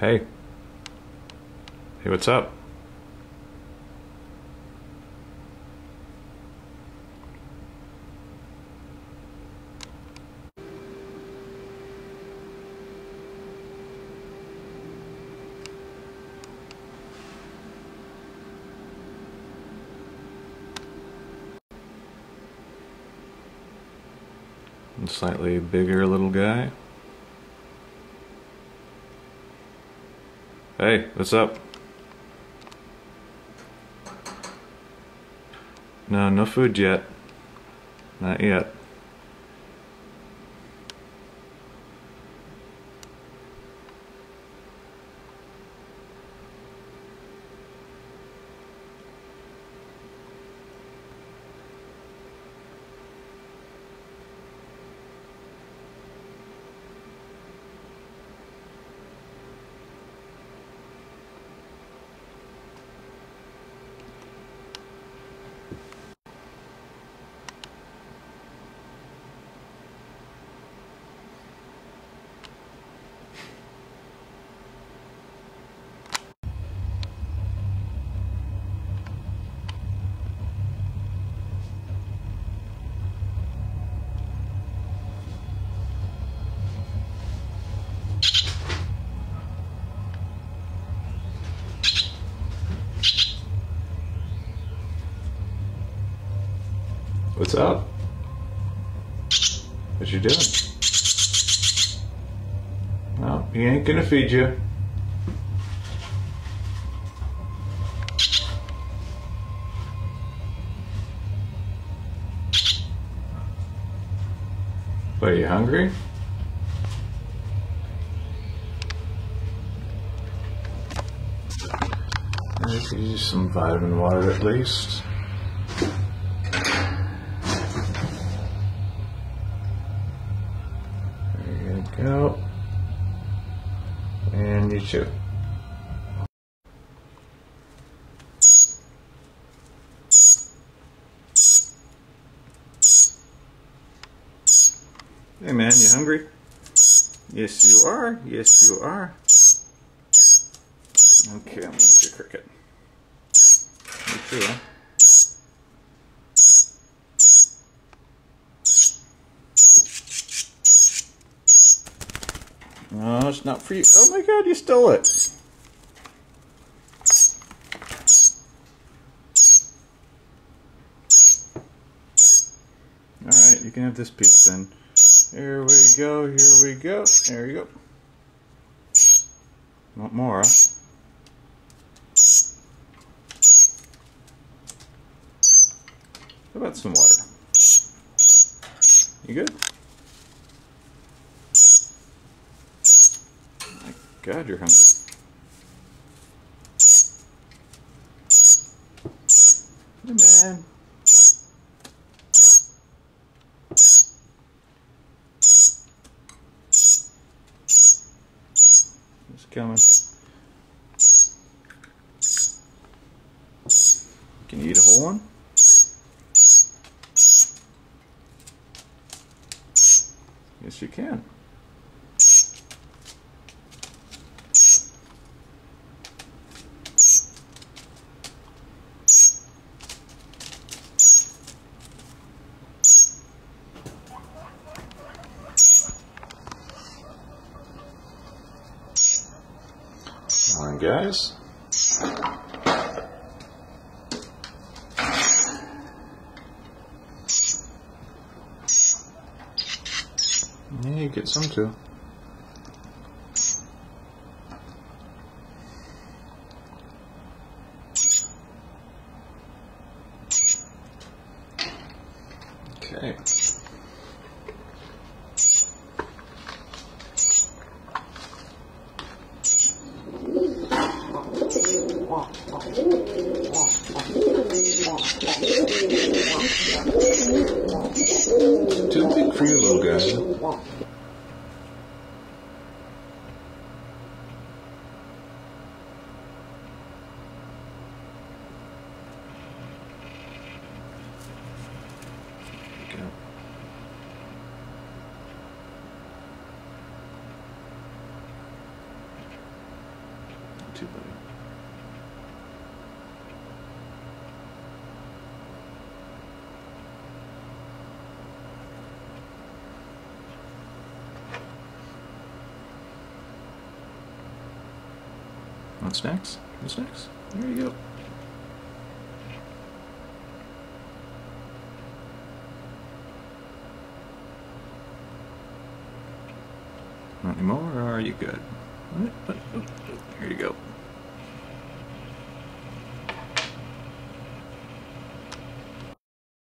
Hey. Hey, what's up? Slightly bigger little guy. Hey, what's up? No, no food yet. Not yet. What's up? What you doing? No, he ain't gonna feed you. But are you hungry? I could use some vitamin water at least. There you go. And you Hey man, you hungry? Yes you are. Yes you are. Okay, I'm gonna get your cricket. You too, huh? No, not for you. Oh my god, you stole it. Alright, you can have this piece then. Here we go, here we go. There you go. Want more, huh? How about some water? You good? God, you're hungry. Hey, man. It's coming. Can you eat a whole one? Yes, you can. Guys. Yeah, you get some too. Okay. For you, little guy. Go. Want snacks? Want snacks? There you go. Not anymore, or are you good? What? What? Oh, Here you go.